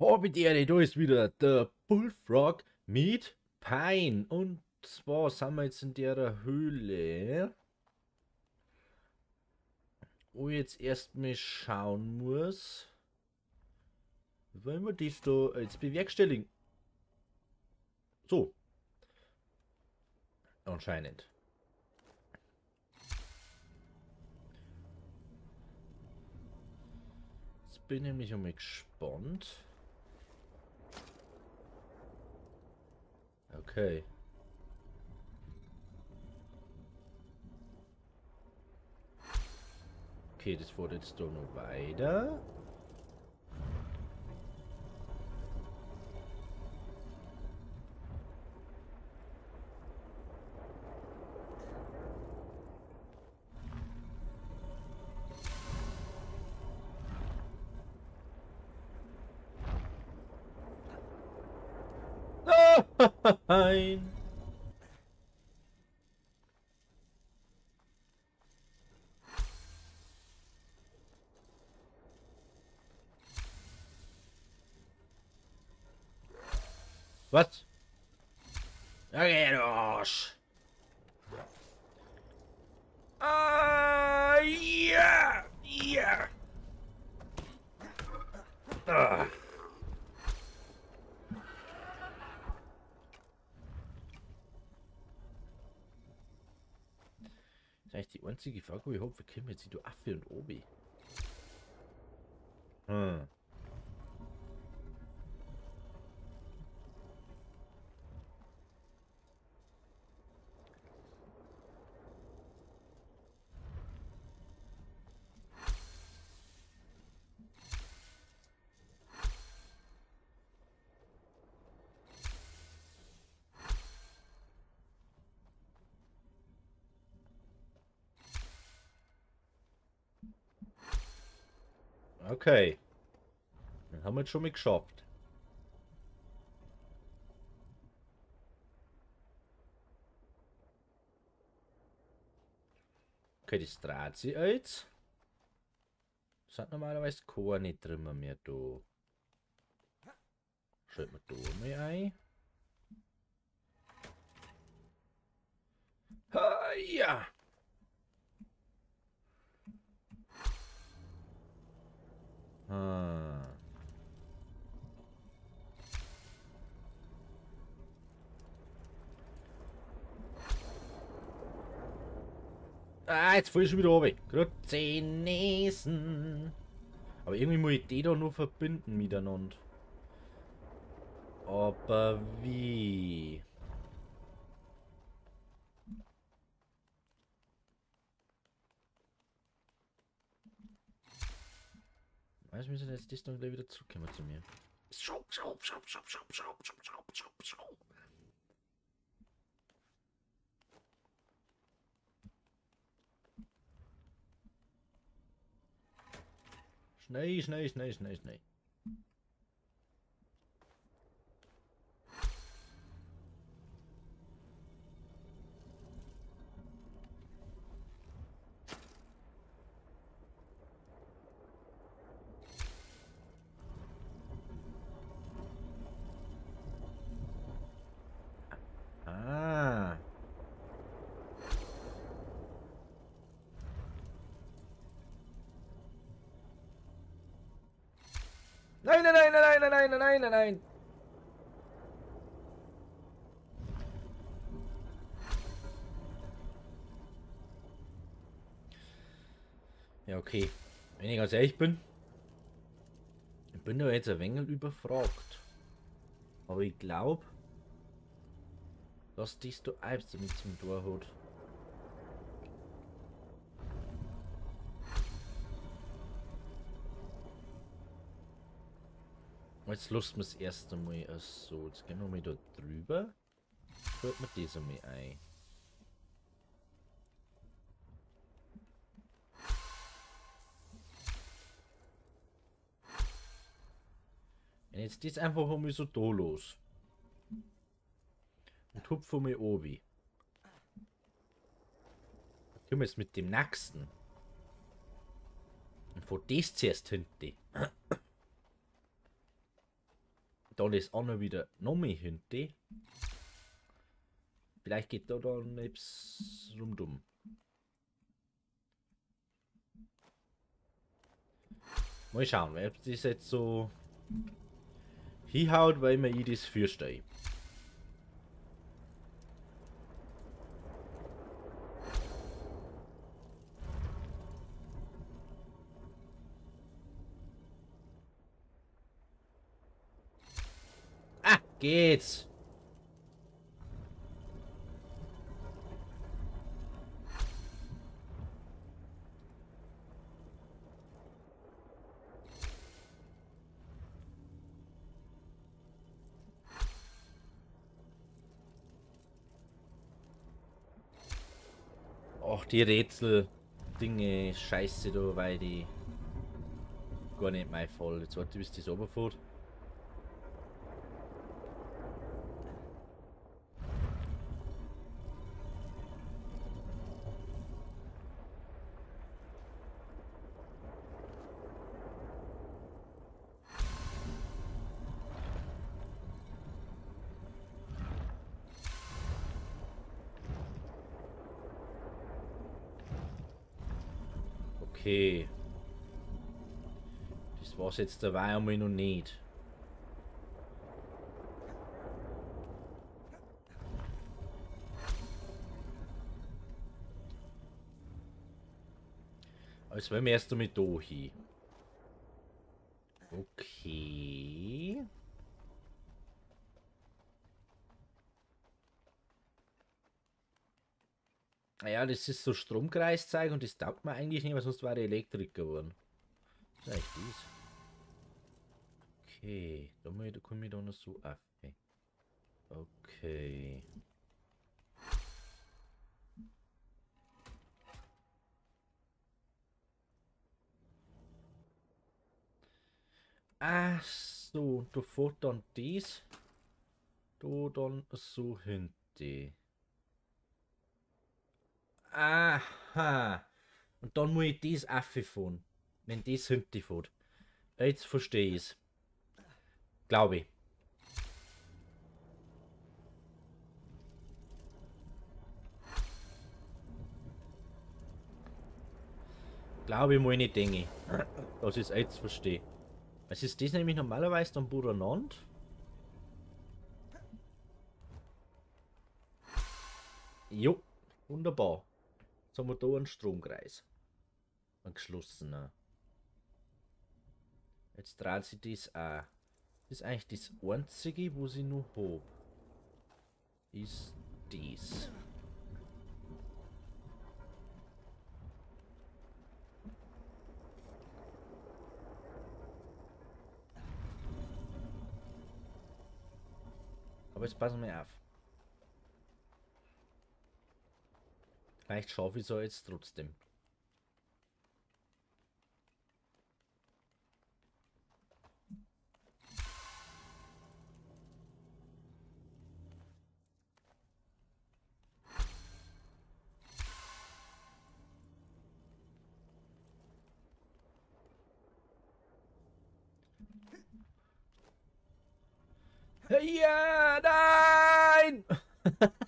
Ehre, da ist wieder der Bullfrog mit Pine. Und zwar sind wir jetzt in der Höhle. Wo ich jetzt erstmal schauen muss. Wollen wir das da jetzt bewerkstelligen? So. Anscheinend. Jetzt bin ich nämlich einmal gespannt. Okay. Okay, das wurde jetzt doch noch weiter. fine. What? Arredos! Ah, uh, yeah! Yeah! Ugh. Einzige Frage, hoffe, wir kennen jetzt die Affe und Obi. Hm. Okay. Dann haben wir es schon mal geschafft. Okay, das dreht sich jetzt. Das hat normalerweise keine nicht drin mehr da. Schalten wir da mal ein. Ha, ja. Ah. Ah, jetzt fall ich schon wieder runter. 10 Nesen. Aber irgendwie muss ich die da nur verbinden miteinander. Aber wie? Wir müssen jetzt das dann gleich wieder zurückkommen zu mir. Schau, schau, schau, schau, schau, schau, schau, schau, schau, schau. Schnell, schnell, schnell, schnell, schnell. Ah. Nein, nein, nein, nein, nein, nein, nein, nein, nein, nein. Ja, okay. Wenn ich ganz ehrlich bin, ich bin da jetzt ein wenig überfragt. Aber ich glaube, dass dies du Alps damit zum Tor hat. Jetzt lassen wir das erste Mal so. Jetzt gehen wir mal da drüber. Hört man das einmal ein. Und jetzt das einfach einmal so da los. Und hupf einmal obi. Tun wir jetzt mit dem nächsten. Und von das zuerst hinten. Da ist auch noch wieder noch mehr hinter. Vielleicht geht da dann etwas rundum. Mal schauen, ob das jetzt so hinhaut, weil mir ich das fürstehe. Ah, geht's. Och, die Rätsel-Dinge, scheiße da, weil die gar nicht mein Fall. Jetzt warte, bis das runterfährt. Okay. Das war's jetzt dabei einmal noch nicht. Also wenn wir erst einmal da hin. Okay. Ja, das ist so Stromkreiszeug und das taugt mir eigentlich nicht, weil sonst wäre Elektrik geworden. Eigentlich das. Okay, da, muss ich, da komme ich da noch so auf. Okay. Ach so, da fährt dann dies. Da dann so hinten. Aha. Und dann muss ich das auffahren. Wenn das hinten fährt. Jetzt verstehe ich es. Glaube ich. Glaube ich mal nicht denke. Das ist jetzt verstehe. Was ist das nämlich normalerweise dann Buranand? Jo, wunderbar. Jetzt haben wir hier einen Stromkreis. Ein geschlossener. Jetzt dreht sich das auch. Das ist eigentlich das einzige, wo sie noch habe. Ist dies. Aber jetzt passen wir auf. Vielleicht schaffe ich es jetzt trotzdem. Ja, nein!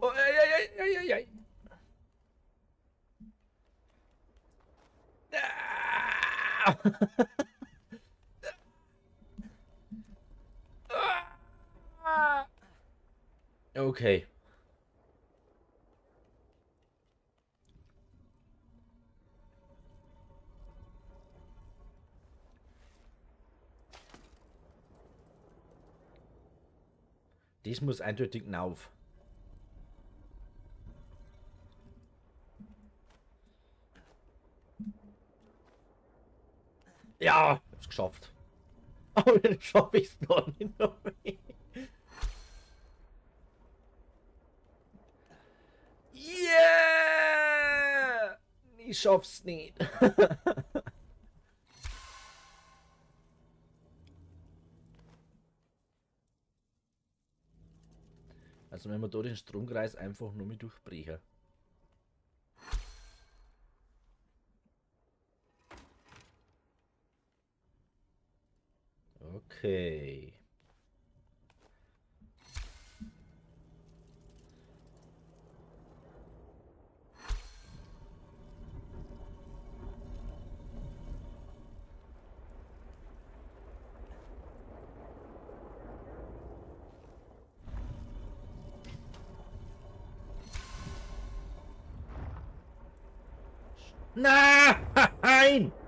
oh, oh, ei, ei, ei, ei, ei. Ah! Okay. Das muss eindeutig nauf. Ja, hab's geschafft. Aber dann schaffe ich es noch nicht. Yeah! Ich schaff's nicht. Also wenn wir da den Stromkreis einfach nur mit durchbrechen. Okay. Nein!